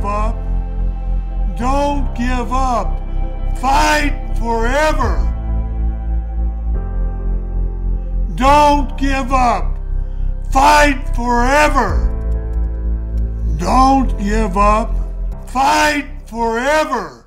give up. Don't give up. Fight forever. Don't give up. Fight forever. Don't give up. Fight forever.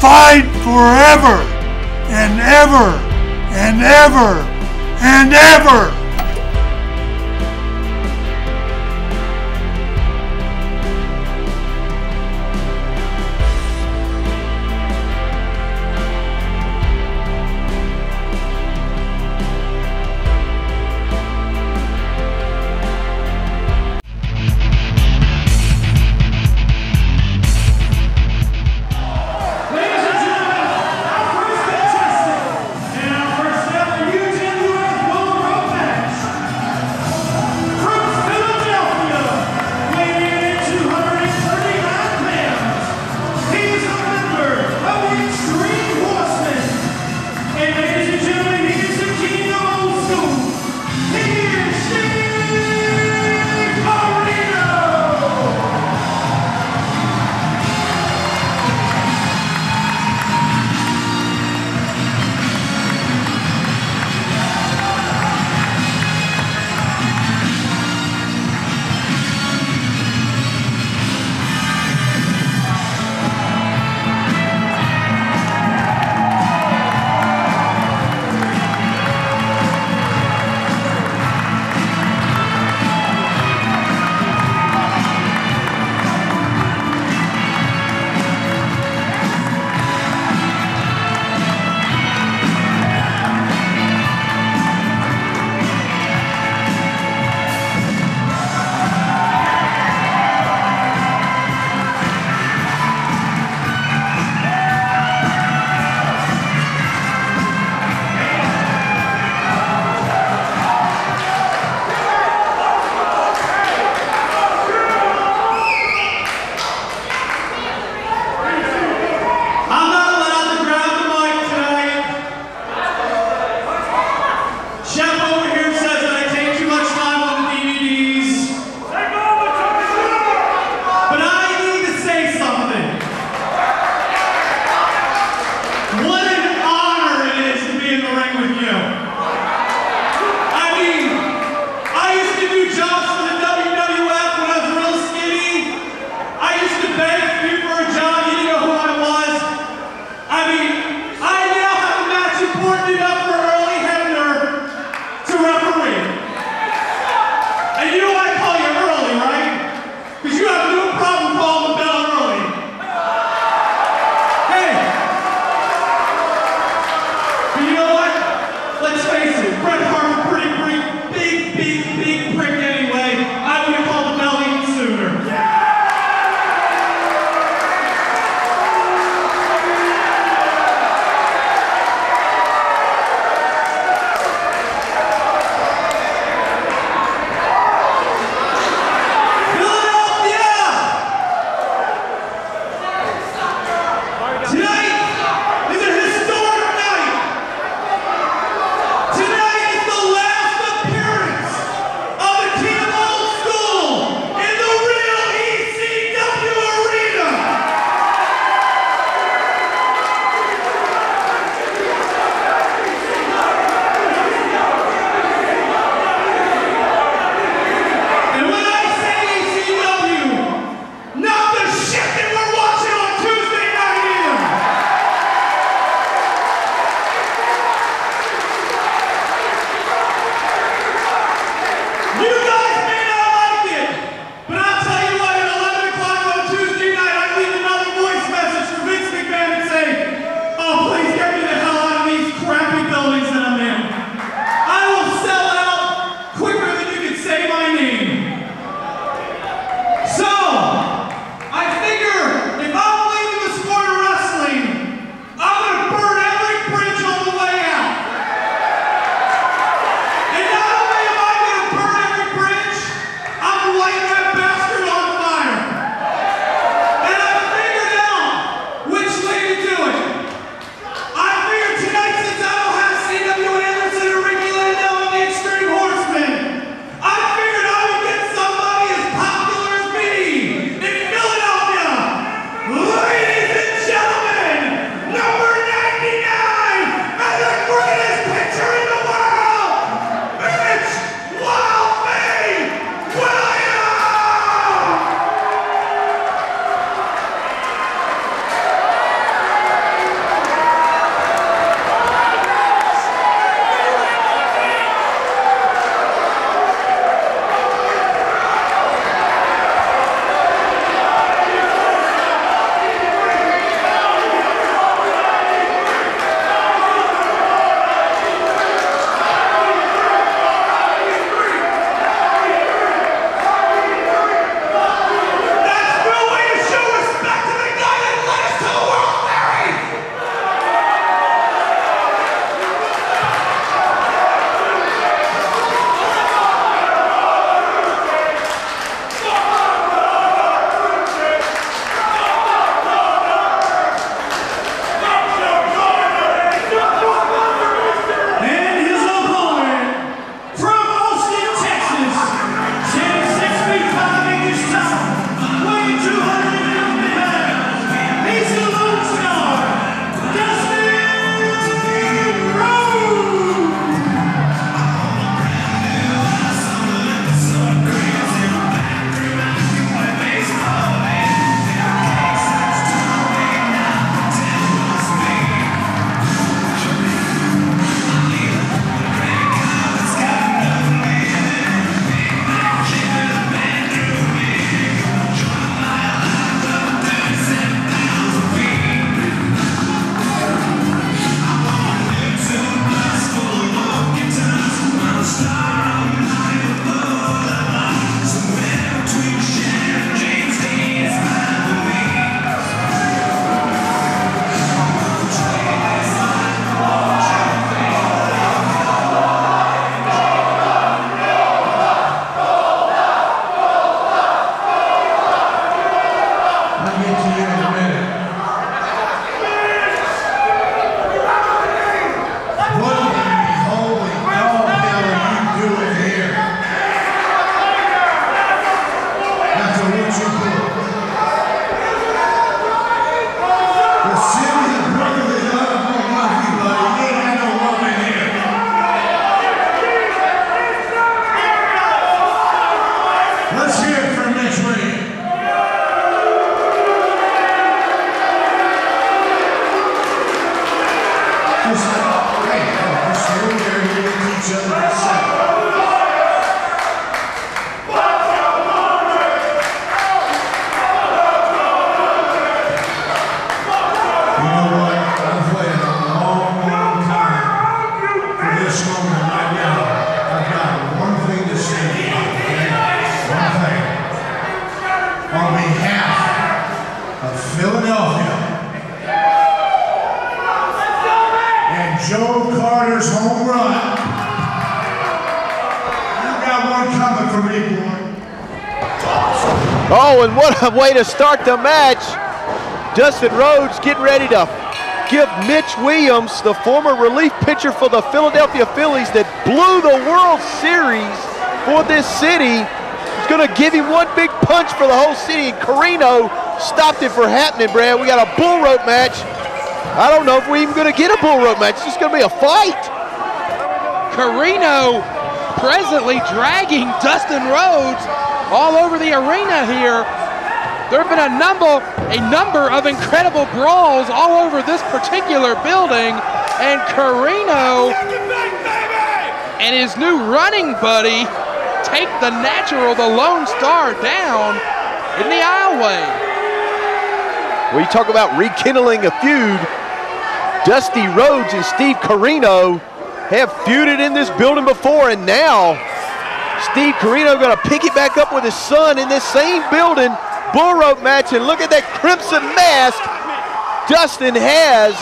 Fight forever and ever and ever and ever. love him. And Joe Carter's home run. You got one coming for me, boy. Oh, and what a way to start the match. Dustin Rhodes getting ready to give Mitch Williams, the former relief pitcher for the Philadelphia Phillies that blew the World Series for this city, is going to give him one big punch for the whole city. And Corino stopped it for happening, Brad. We got a bull rope match. I don't know if we're even going to get a bull rope match. It's just going to be a fight. Corino presently dragging Dustin Rhodes all over the arena here. There have been a number, a number of incredible brawls all over this particular building, and Corino and his new running buddy take the natural, the Lone Star, down in the aisleway. We talk about rekindling a feud. Dusty Rhodes and Steve Corino have feuded in this building before, and now Steve Corino going to pick it back up with his son in this same building, bull rope match, and look at that crimson mask Dustin has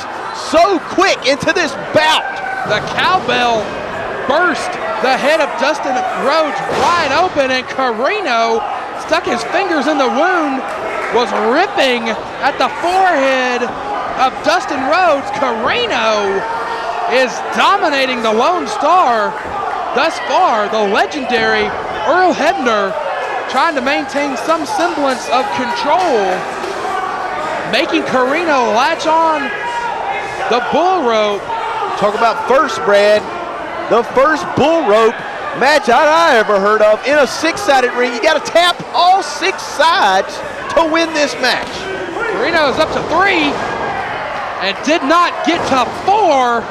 so quick into this bout. The cowbell burst the head of Dustin Rhodes wide open, and Corino stuck his fingers in the wound, was ripping at the forehead of Dustin Rhodes. Corino is dominating the Lone Star thus far. The legendary Earl Hebner trying to maintain some semblance of control, making Corino latch on the bull rope. Talk about first, Brad. The first bull rope match I ever heard of in a six-sided ring. You got to tap all six sides to win this match. Corino is up to three and did not get to four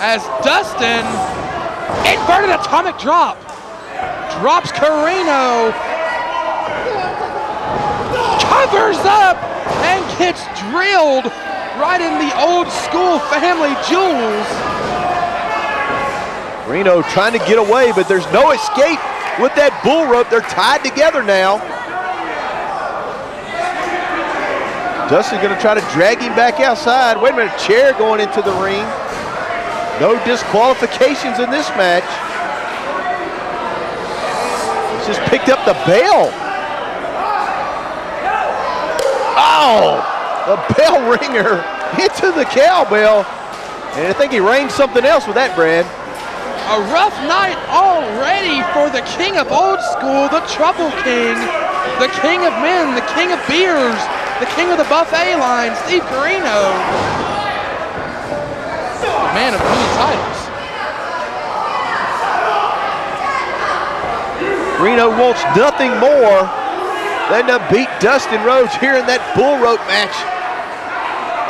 as Dustin inverted atomic drop. Drops Corino. Covers up and gets drilled right in the old school family jewels. Reno trying to get away, but there's no escape with that bull rope. They're tied together now. Dustin's gonna try to drag him back outside. Wait a minute, chair going into the ring. No disqualifications in this match. He's just picked up the bell. Oh, the bell ringer into the cowbell. And I think he rang something else with that, Brad. A rough night already for the king of old school, the Trouble King, the king of men, the king of beers, the king of the buffet line, Steve Corino. Man of many titles. Reno wants nothing more than to beat Dustin Rhodes here in that bull rope match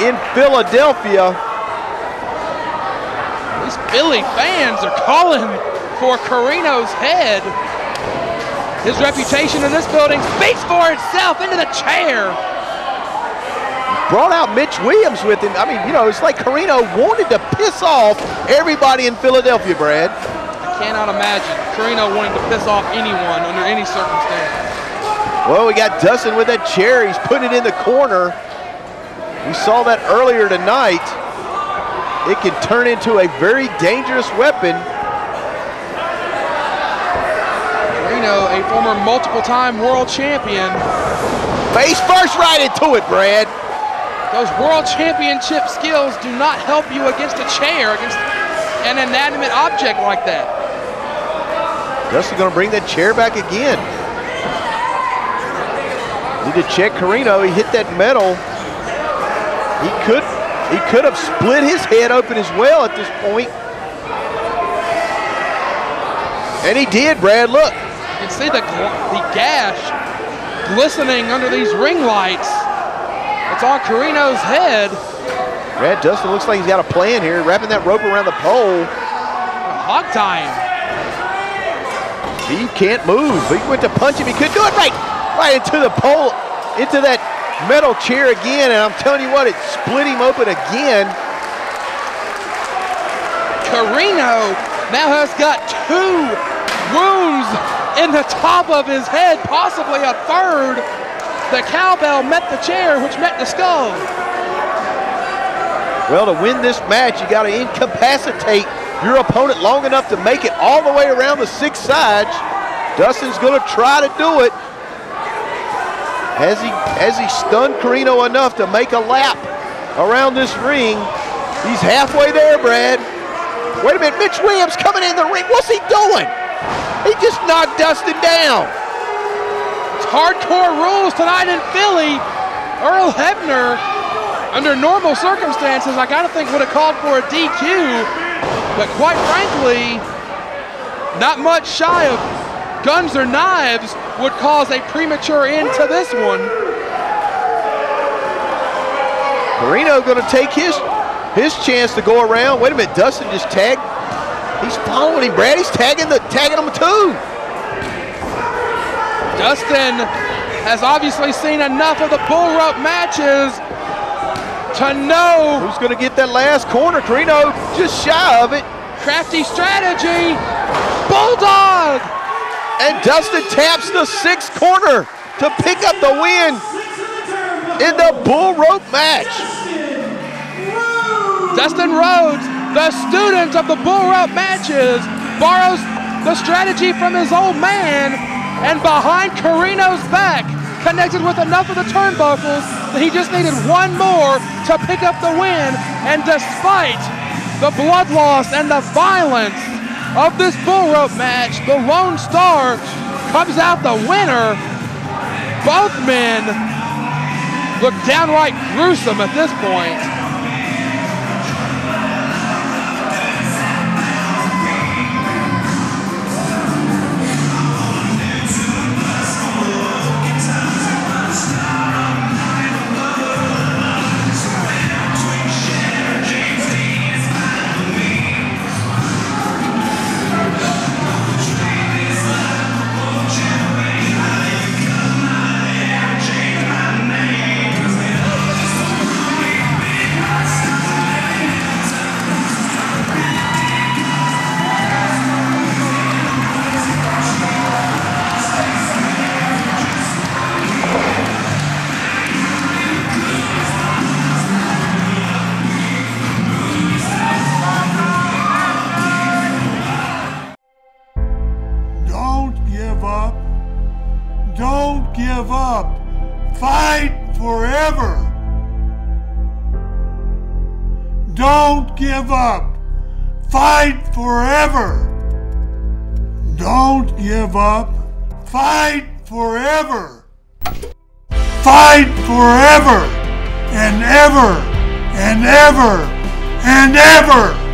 in Philadelphia. These Philly fans are calling for Corino's head. His reputation in this building speaks for itself into the chair. Brought out Mitch Williams with him. I mean, you know, it's like Corino wanted to piss off everybody in Philadelphia, Brad. I cannot imagine Corino wanting to piss off anyone under any circumstance. Well, we got Dustin with that chair. He's putting it in the corner. We saw that earlier tonight. It can turn into a very dangerous weapon. Corino, a former multiple-time world champion. Face first right into it, Brad. Those world championship skills do not help you against a chair, against an inanimate object like that. Dustin gonna bring that chair back again. Need to check Corino. He hit that metal. He could he could have split his head open as well at this point. And he did, Brad. Look. You can see the, the gash glistening under these ring lights. It's on Corino's head. Brad Dustin looks like he's got a plan here, wrapping that rope around the pole. Hog time. He can't move. He went to punch him. He couldn't do it right. Right into the pole, into that metal chair again. And I'm telling you what, it split him open again. Corino now has got two wounds in the top of his head, possibly a third. The cowbell met the chair, which met the skull. Well, to win this match, you got to incapacitate your opponent long enough to make it all the way around the six sides. Dustin's going to try to do it. Has he, has he stunned Corino enough to make a lap around this ring? He's halfway there, Brad. Wait a minute, Mitch Williams coming in the ring. What's he doing? He just knocked Dustin down. Hardcore rules tonight in Philly. Earl Hebner, under normal circumstances, I got to think would have called for a DQ. But quite frankly, not much shy of guns or knives would cause a premature end to this one. Corino going to take his his chance to go around. Wait a minute, Dustin just tagged. He's following him, Brad. He's tagging the tagging him too. Dustin has obviously seen enough of the bull rope matches to know who's going to get that last corner. Corino just shy of it. Crafty strategy. Bulldog. And Dustin taps the sixth corner to pick up the win in the bull rope match. Dustin Rhodes, the student of the bull rope matches, borrows the strategy from his old man and behind Corino's back, connected with enough of the turnbuckles that he just needed one more to pick up the win. And despite the blood loss and the violence of this bull rope match, the Lone Star comes out the winner. Both men look downright gruesome at this point. Forever. Don't give up. Fight forever. Fight forever and ever and ever and ever.